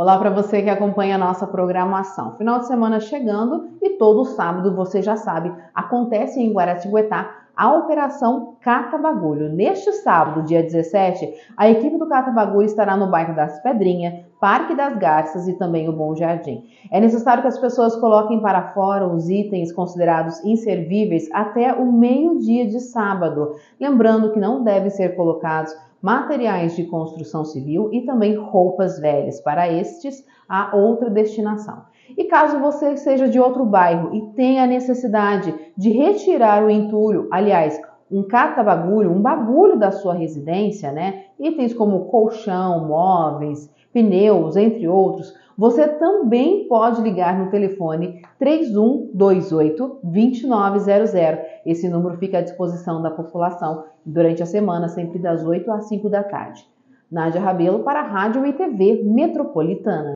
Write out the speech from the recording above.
Olá para você que acompanha a nossa programação. Final de semana chegando e todo sábado, você já sabe, acontece em Guaratinguetá a Operação Cata Bagulho. Neste sábado, dia 17, a equipe do Cata Bagulho estará no bairro das Pedrinhas, Parque das Garças e também o Bom Jardim. É necessário que as pessoas coloquem para fora os itens considerados inservíveis até o meio-dia de sábado, lembrando que não devem ser colocados materiais de construção civil e também roupas velhas. Para estes, há outra destinação. E caso você seja de outro bairro e tenha necessidade de retirar o entulho, aliás, um cata-bagulho, um bagulho da sua residência, né? Itens como colchão, móveis, pneus, entre outros, você também pode ligar no telefone 3128 2900. Esse número fica à disposição da população durante a semana, sempre das 8 às 5 da tarde. Nádia Rabelo para a Rádio e TV Metropolitana.